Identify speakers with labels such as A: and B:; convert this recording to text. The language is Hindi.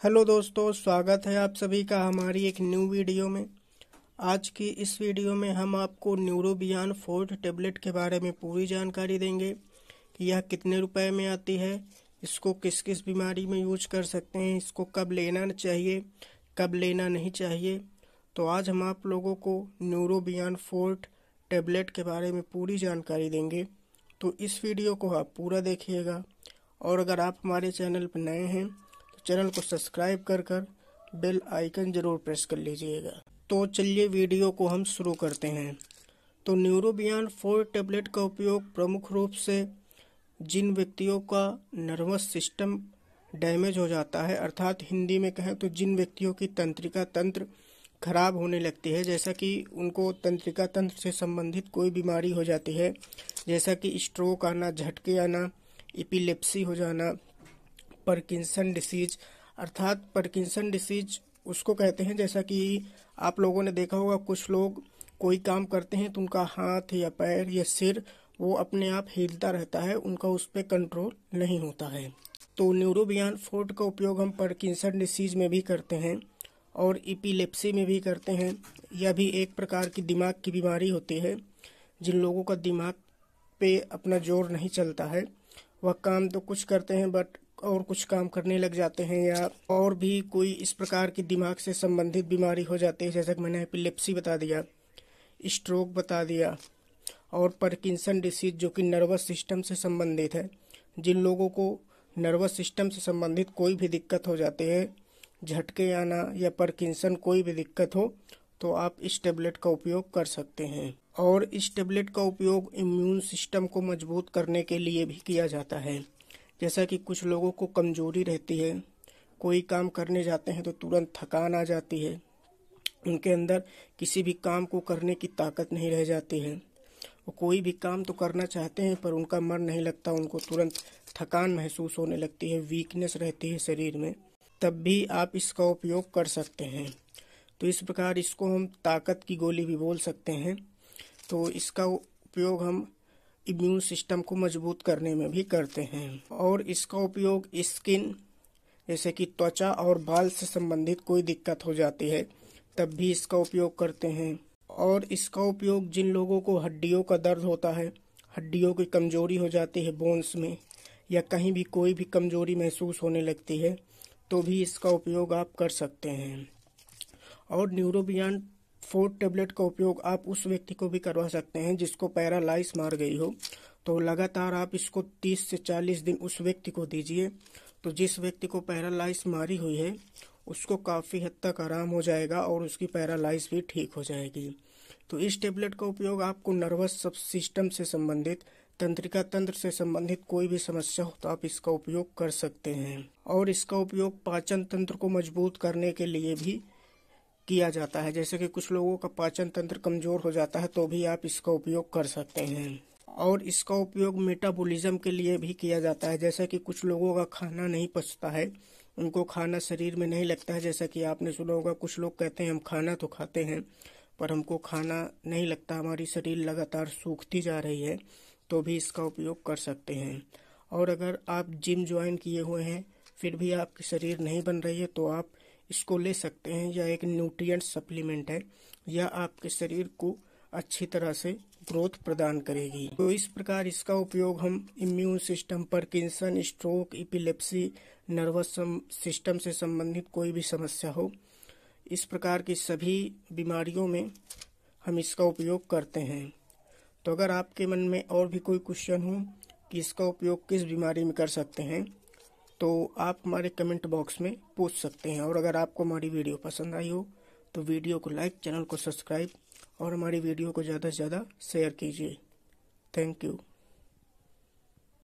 A: हेलो दोस्तों, स्वागत है आप सभी का हमारी एक न्यू वीडियो में। आज की इस वीडियो में हम आपको न्यूरोबियान फोर्ट टेबलेट के बारे में पूरी जानकारी देंगे कि यह कितने रुपए में आती है, इसको किस किस बीमारी में यूज़ कर सकते हैं, इसको कब लेना चाहिए, कब लेना नहीं चाहिए। तो आज हम आप लोगों को न्यूरोबियान फोर्ट टेबलेट के बारे में पूरी जानकारी देंगे। तो इस वीडियो को आप पूरा देखिएगा। और अगर आप हमारे चैनल पर नए हैं चैनल को सब्सक्राइब कर कर बेल आइकन ज़रूर प्रेस कर लीजिएगा। तो चलिए वीडियो को हम शुरू करते हैं। तो न्यूरोबियान फोर टेबलेट का उपयोग प्रमुख रूप से जिन व्यक्तियों का नर्वस सिस्टम डैमेज हो जाता है, अर्थात हिंदी में कहें तो जिन व्यक्तियों की तंत्रिका तंत्र खराब होने लगती है, जैसा कि उनको तंत्रिका तंत्र से संबंधित कोई बीमारी हो जाती है, जैसा कि स्ट्रोक आना, झटके आना इपिलेप्सी हो जाना परकिंसन डिसीज अर्थात परकिंसन डिसीज उसको कहते हैं, जैसा कि आप लोगों ने देखा होगा, कुछ लोग कोई काम करते हैं तो उनका हाथ या पैर या सिर, वो अपने आप हिलता रहता है, उनका उस पर कंट्रोल नहीं होता है। तो न्यूरोबियान फोर्ट का उपयोग हम परकिंसन डिसीज में भी करते हैं और इपीलेप्सी में भी करते हैं। यह भी एक प्रकार की दिमाग की बीमारी होती है, जिन लोगों का दिमाग पे अपना ज़ोर नहीं चलता है। वह काम तो कुछ करते हैं बट और कुछ काम करने लग जाते हैं या और भी कोई इस प्रकार की दिमाग से संबंधित बीमारी हो जाती है, जैसा कि मैंने एपिलेप्सी बता दिया स्ट्रोक बता दिया, और परकिंसन डिसीज जो कि नर्वस सिस्टम से संबंधित है। जिन लोगों को नर्वस सिस्टम से संबंधित कोई भी दिक्कत हो जाती है, झटके आना या परकिंसन कोई भी दिक्कत हो तो आप इस टेबलेट का उपयोग कर सकते हैं। और इस टेबलेट का उपयोग इम्यून सिस्टम को मज़बूत करने के लिए भी किया जाता है। जैसा कि कुछ लोगों को कमज़ोरी रहती है, कोई काम करने जाते हैं तो तुरंत थकान आ जाती है। उनके अंदर किसी भी काम को करने की ताकत नहीं रह जाती है। वो कोई भी काम तो करना चाहते हैं, पर उनका मन नहीं लगता, उनको तुरंत थकान महसूस होने लगती है वीकनेस रहती है शरीर में। तब भी आप इसका उपयोग कर सकते हैं। तो इस प्रकार इसको हम ताकत की गोली भी बोल सकते हैं। तो इसका उपयोग हम इम्यून सिस्टम को मज़बूत करने में भी करते हैं। और इसका उपयोग स्किन जैसे कि त्वचा और बाल से संबंधित कोई दिक्कत हो जाती है, तब भी इसका उपयोग करते हैं। और इसका उपयोग जिन लोगों को हड्डियों का दर्द होता है, हड्डियों की कमज़ोरी हो जाती है बोन्स में, या कहीं भी कोई भी कमज़ोरी महसूस होने लगती है तो भी इसका उपयोग आप कर सकते हैं। और न्यूरोबियान फोर्थ टेबलेट का उपयोग आप उस व्यक्ति को भी करवा सकते हैं जिसको पैरालाइज मार गई हो। तो लगातार आप इसको 30 से 40 दिन उस व्यक्ति को दीजिए। तो जिस व्यक्ति को पैरालाइज मारी हुई है, उसको काफ़ी हद तक आराम हो जाएगा और उसकी पैरालाइज भी ठीक हो जाएगी। तो इस टेबलेट का उपयोग आपको नर्वस सब सिस्टम से संबंधित, तंत्रिका तंत्र से संबंधित कोई भी समस्या हो तो आप इसका उपयोग कर सकते हैं। और इसका उपयोग पाचन तंत्र को मज़बूत करने के लिए भी किया जाता है। जैसे कि कुछ लोगों का पाचन तंत्र कमज़ोर हो जाता है तो भी आप इसका उपयोग कर सकते हैं। और इसका उपयोग मेटाबॉलिज्म के लिए भी किया जाता है। जैसे कि कुछ लोगों का खाना नहीं पचता है, उनको खाना शरीर में नहीं लगता है। जैसा कि आपने सुना होगा, कुछ लोग कहते हैं, हम खाना तो खाते हैं, पर हमको खाना नहीं लगता। हमारी शरीर लगातार सूखती जा रही है तो भी इसका उपयोग कर सकते हैं। और अगर आप जिम ज्वाइन किए हुए हैं, फिर भी आपकी शरीर नहीं बन रही है तो आप इसको ले सकते हैं। यह एक न्यूट्रिएंट सप्लीमेंट है। यह आपके शरीर को अच्छी तरह से ग्रोथ प्रदान करेगी। तो इस प्रकार इसका उपयोग हम immune system Parkinson stroke epilepsy nervous system से संबंधित कोई भी समस्या हो, इस प्रकार की सभी बीमारियों में हम इसका उपयोग करते हैं। तो अगर आपके मन में और भी कोई क्वेश्चन हो कि इसका उपयोग किस बीमारी में कर सकते हैं तो आप हमारे कमेंट बॉक्स में पूछ सकते हैं। और अगर आपको हमारी वीडियो पसंद आई हो तो वीडियो को लाइक चैनल को सब्सक्राइब और हमारी वीडियो को ज़्यादा से ज़्यादा शेयर कीजिए। Thank you